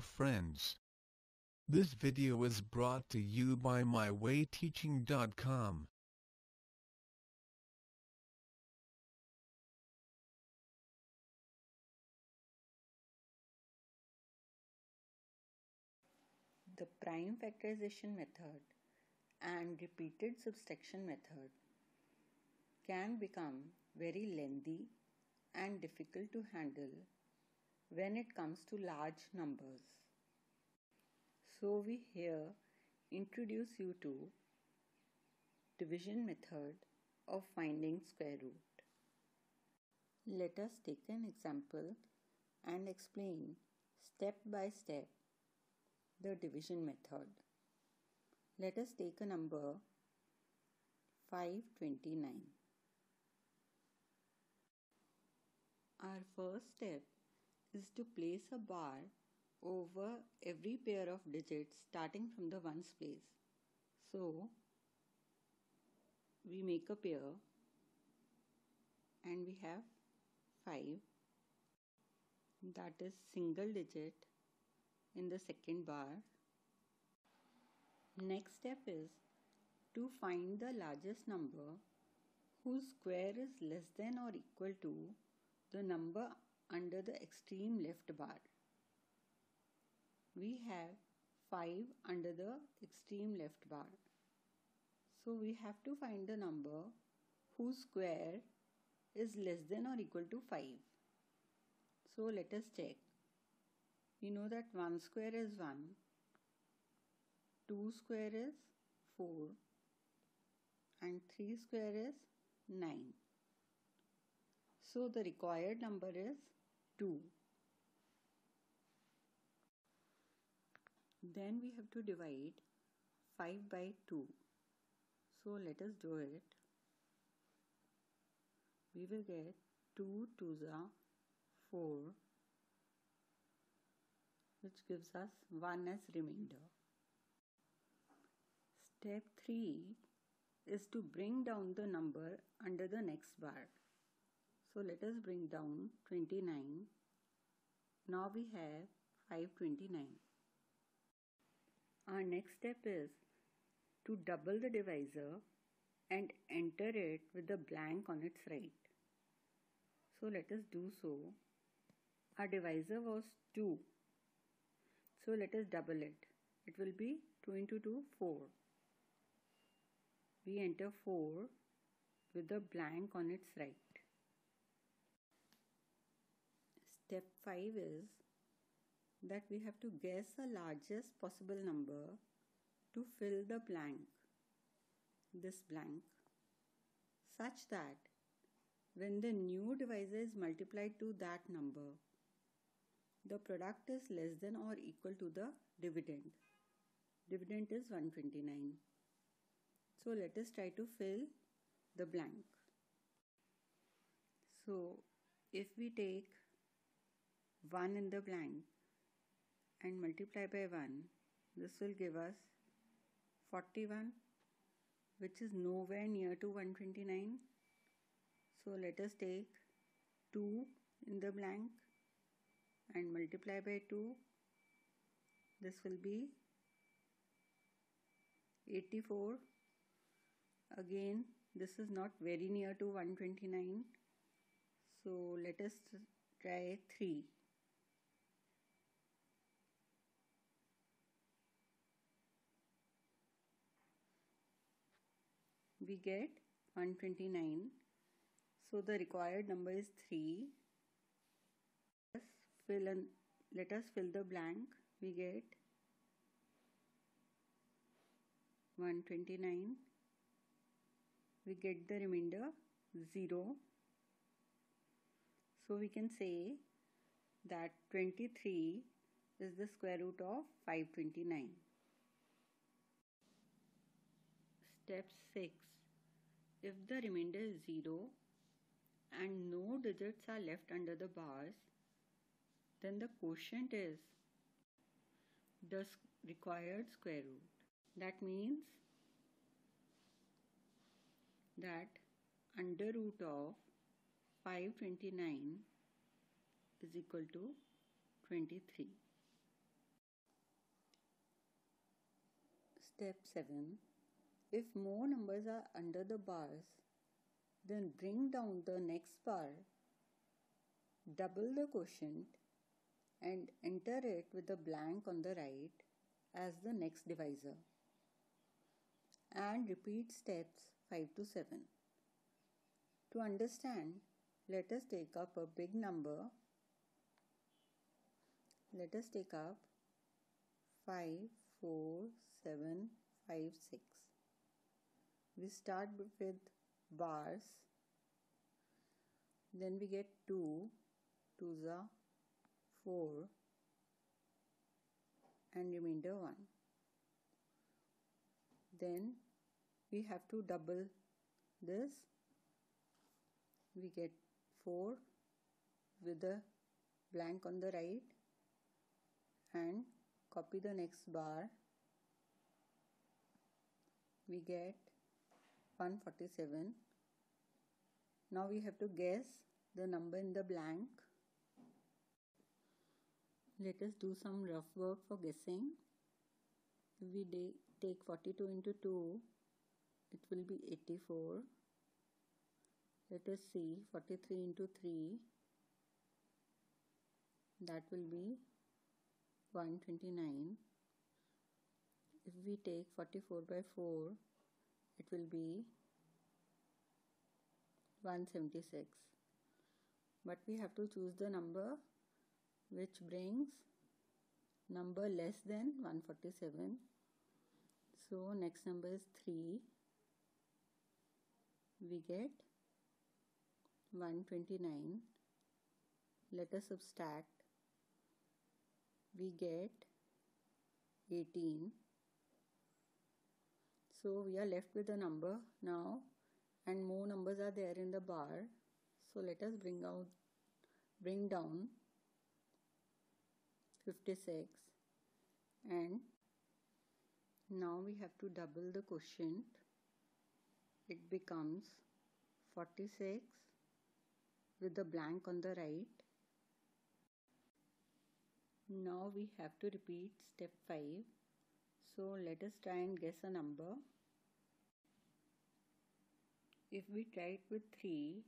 Friends. This video is brought to you by mywayteaching.com. The prime factorization method and repeated subtraction method can become very lengthy and difficult to handle when it comes to large numbers. So we here introduce you to division method of finding square root. Let us take an example and explain step by step the division method. Let us take a number 529. Our first step is to place a bar over every pair of digits starting from the ones place. So, we make a pair and we have 5 that is single digit in the second bar. Next step is to find the largest number whose square is less than or equal to the number under the extreme left bar. We have 5 under the extreme left bar. So we have to find the number whose square is less than or equal to 5. So let us check we know that 1 square is 1, 2 square is 4 and 3 square is 9. So the required number is 2. Then we have to divide 5 by 2. So let us do it. We will get 2 to the 4 which gives us 1 as remainder. Step 3 is to bring down the number under the next bar. So let us bring down 29. Now we have 529. Our next step is to double the divisor and enter it with the blank on its right. So let us do so. Our divisor was 2 so let us double it. It will be 2 into 2, 4. We enter 4 with the blank on its right. Step 5 is that we have to guess the largest possible number to fill the blank, this blank, such that when the new divisor is multiplied to that number, the product is less than or equal to the dividend. Dividend is 129. So let us try to fill the blank. So if we take 1 in the blank and multiply by 1, this will give us 41 which is nowhere near to 129. So let us take 2 in the blank and multiply by 2 this will be 84 again this is not very near to 129 so let us try 3 we get 129 so the required number is 3 fill and let us fill the blank. We get 129 we get the remainder 0 so we can say that 23 is the square root of 529 step 6 if the remainder is 0 and no digits are left under the bars, then the quotient is the required square root. That means that under root of 529 is equal to 23. Step 7 if more numbers are under the bars, then bring down the next bar, double the quotient and enter it with a blank on the right as the next divisor. And repeat steps 5 to 7. To understand, let us take up a big number. Let us take up 5, 4, 7, 5, 6. We start with bars. Then we get 2, 2 the 4 and remainder 1. Then we have to double this. We get 4 with the blank on the right and copy the next bar we get 147 now we have to guess the number in the blank. Let us do some rough work for guessing. We take 42 into 2 it will be 84 let us see 43 into 3 that will be 129 if we take 44 by 4 it will be 176 but we have to choose the number which brings number less than 147 so next number is 3 we get 129 let us subtract. We get 18 so we are left with a number now and more numbers are there in the bar. So let us bring out bring down 56 and now we have to double the quotient. It becomes 46 with the blank on the right. Now we have to repeat step 5. So let us try and guess a number. If we try it with 3,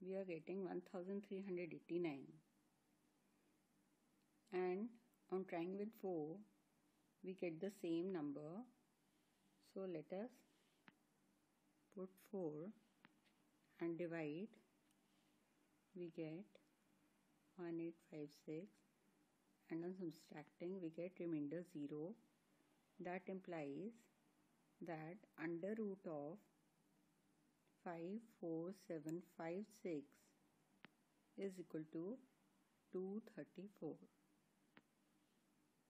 we are getting 1389. And on trying with 4, we get the same number. So let us put 4 and divide. We get 1856 and on subtracting we get remainder 0 that implies that under root of 54756 is equal to 234